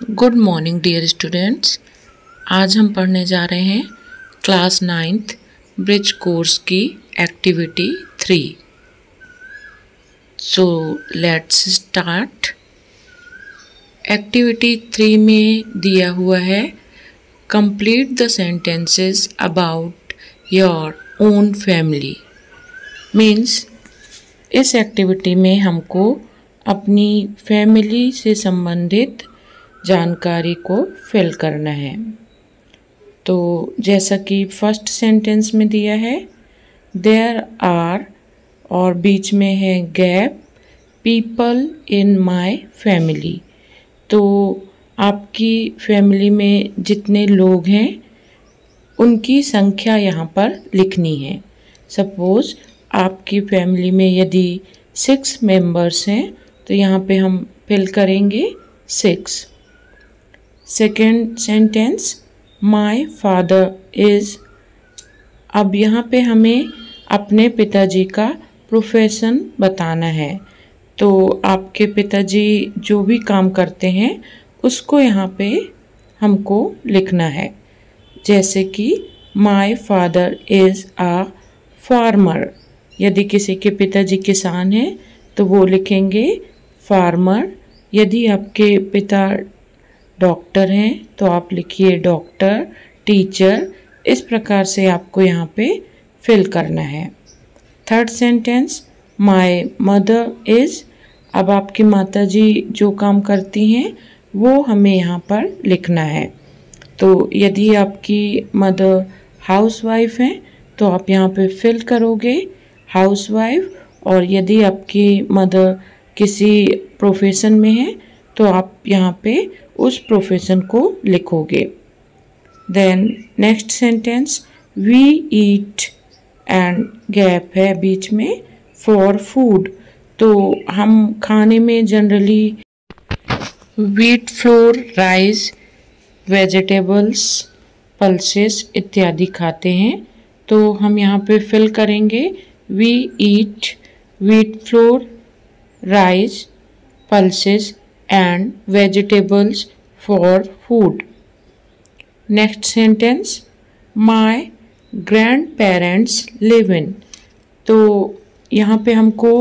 Good morning dear students आज हम पढ़ने जा रहे हैं क्लास नाइन्थ ब्रिज कोर्स की activity three so let's start activity three में दिया हुआ है complete the sentences about your own family means इस एक्टिविटी में हमको अपनी फैमिली से संबंधित जानकारी को फिल करना है। तो जैसा कि फ़र्स्ट सेंटेंस में दिया है देयर आर और बीच में है gap people in my family तो आपकी फैमिली में जितने लोग हैं, उनकी संख्या यहाँ पर लिखनी है। सपोज़ आपकी फैमिली में यदि सिक्स मेंबर्स हैं तो यहाँ पे हम फिल करेंगे six second sentence my father is अब यहाँ पे हमें अपने पिताजी का प्रोफेशन बताना है। तो आपके पिताजी जो भी काम करते हैं, उसको यहाँ पे हमको लिखना है। जैसे कि my father is a farmer यदि किसी के पिताजी किसान हैं तो वो लिखेंगे फार्मर यदि आपके पिता डॉक्टर हैं तो आप लिखिए डॉक्टर, टीचर, इस प्रकार से आपको यहाँ पे फिल करना है। Third sentence my mother is अब आपकी माता जी जो काम करती हैं, वो हमें यहाँ पर लिखना है। तो यदि आपकी मदर हाउस वाइफ हैं तो आप यहाँ पे फिल करोगे हाउस वाइफ और यदि आपकी मदर किसी प्रोफेशन में है तो आप यहाँ पे उस प्रोफेशन को लिखोगे। Then next sentence we eat and gap है बीच में फॉर फ़ूड तो हम खाने में generally wheat flour rice vegetables pulses इत्यादि खाते हैं। तो हम यहाँ पे फिल करेंगे। We eat wheat flour rice pulses and vegetables for food. Next sentence My grandparents live in. तो यहाँ पे हमको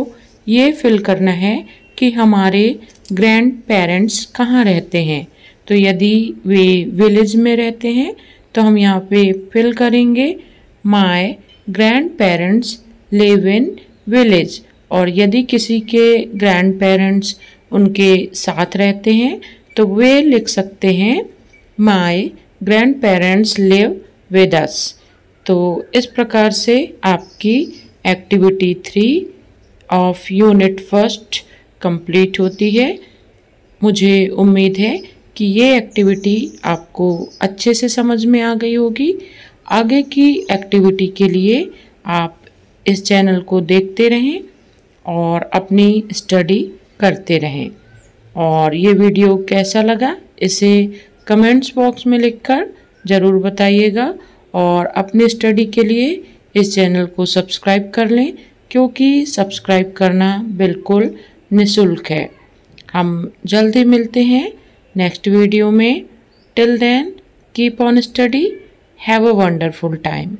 ये फिल करना है कि हमारे ग्रैंड पेरेंट्स कहाँ रहते हैं तो यदि वे विलेज में रहते हैं तो हम यहाँ पे फिल करेंगे my grand parents live in village और यदि किसी के ग्रैंड पेरेंट्स उनके साथ रहते हैं तो वे लिख सकते हैं my grand parents live with us तो इस प्रकार से आपकी activity three of unit first complete होती है। मुझे उम्मीद है कि ये एक्टिविटी आपको अच्छे से समझ में आ गई होगी। आगे की एक्टिविटी के लिए आप इस चैनल को देखते रहें और अपनी स्टडी करते रहें। और ये वीडियो कैसा लगा, इसे कमेंट्स बॉक्स में लिखकर ज़रूर बताइएगा। और अपने स्टडी के लिए इस चैनल को सब्सक्राइब कर लें, क्योंकि सब्सक्राइब करना बिल्कुल निशुल्क है। हम जल्दी मिलते हैं नेक्स्ट वीडियो में। Till then keep on study have a wonderful time